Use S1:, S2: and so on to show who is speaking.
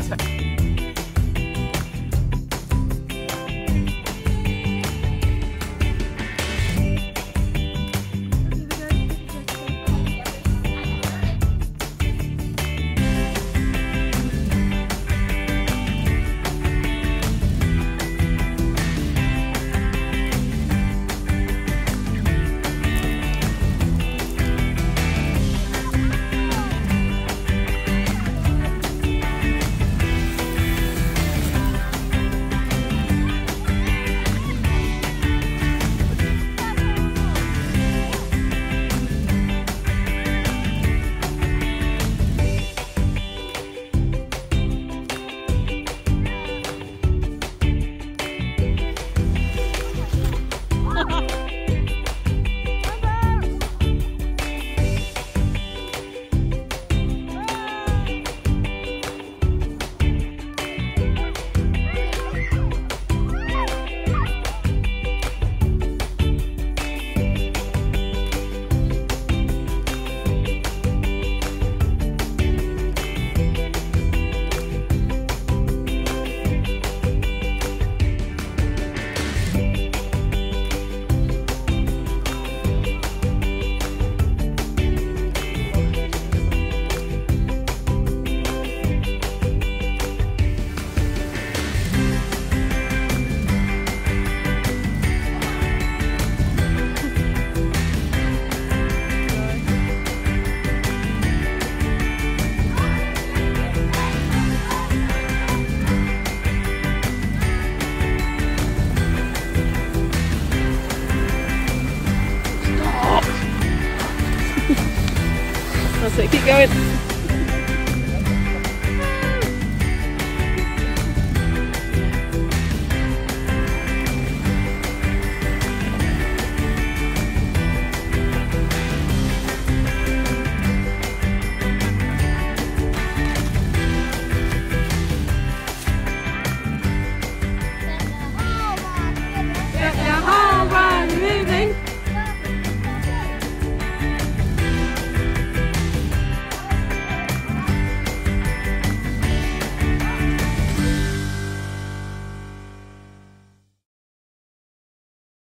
S1: 下次。So keep going.